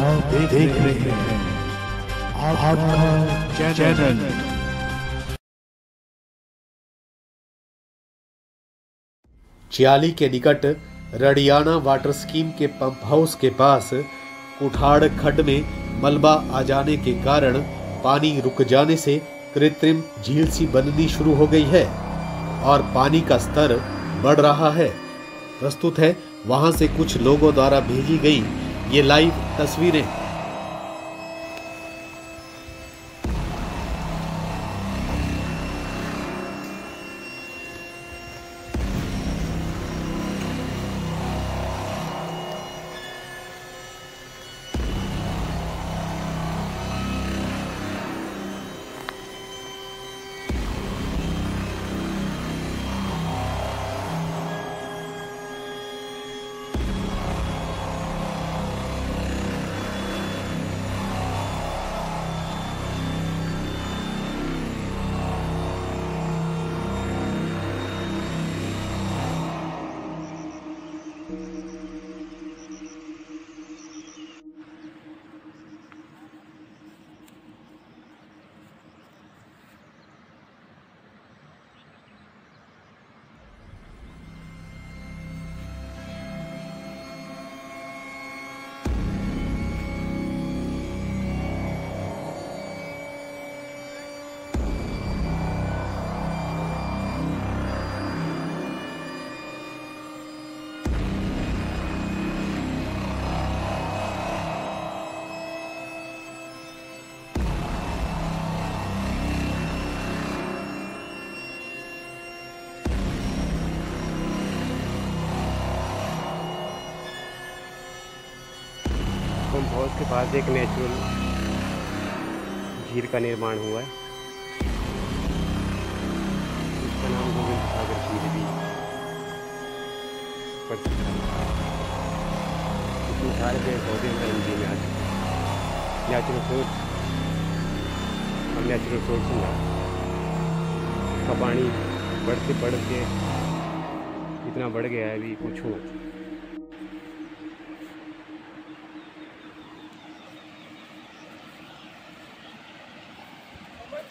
आप देख रहे हैं आपका चैनल चियाली के निकट रडियाना वाटर स्कीम के पंप हाउस के पास कुठाड़ खड्ड में मलबा आ जाने के कारण पानी रुक जाने से कृत्रिम झील सी बननी शुरू हो गई है और पानी का स्तर बढ़ रहा है। प्रस्तुत है, वहाँ से कुछ लोगों द्वारा भेजी गई ये लाइव तस्वीरें। पंप हाउस के पास एक नेचुरल झील का निर्माण हुआ है। इसका नाम गोविंद सागर झील भी इसमें सारे पेड़ पौधे हैं नदी में आ चुके हैं। नेचुरल सोर्स और नेचुरल सोर्स इसका पानी बढ़ते बढ़ते इतना बढ़ गया है अभी पूछो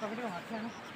Tapi dia.